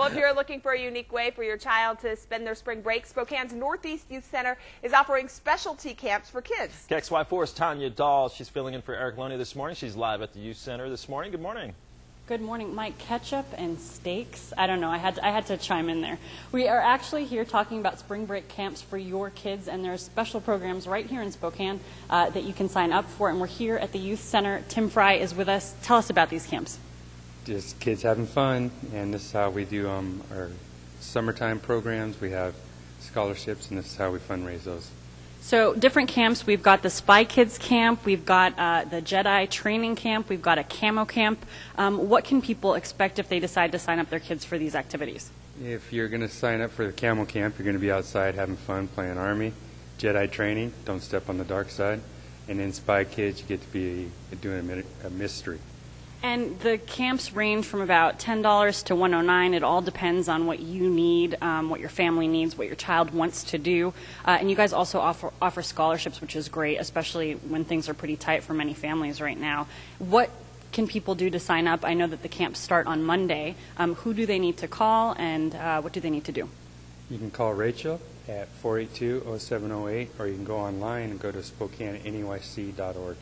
Well, if you're looking for a unique way for your child to spend their spring break, Spokane's Northeast Youth Center is offering specialty camps for kids. KXLY4's Tania Dall. She's filling in for Eric Loney this morning. She's live at the Youth Center this morning. Good morning. Good morning, Mike. Ketchup and steaks. I don't know. I had to, I had to chime in there. We are actually here talking about spring break camps for your kids, and there are special programs right here in Spokane uh, that you can sign up for. And we're here at the Youth Center. Tim Fry is with us. Tell us about these camps. Just kids having fun, and this is how we do um, our summertime programs. We have scholarships, and this is how we fundraise those. So, different camps. We've got the Spy Kids camp, we've got uh, the Jedi training camp, we've got a camo camp. Um, what can people expect if they decide to sign up their kids for these activities? If you're going to sign up for the camel camp, you're going to be outside having fun playing Army. Jedi training, don't step on the dark side. And in Spy Kids, you get to be doing a mystery. And the camps range from about $10 to 109 It all depends on what you need, um, what your family needs, what your child wants to do. Uh, and you guys also offer, offer scholarships, which is great, especially when things are pretty tight for many families right now. What can people do to sign up? I know that the camps start on Monday. Um, who do they need to call, and uh, what do they need to do? You can call Rachel at 482-0708, or you can go online and go to SpokaneNYC.org.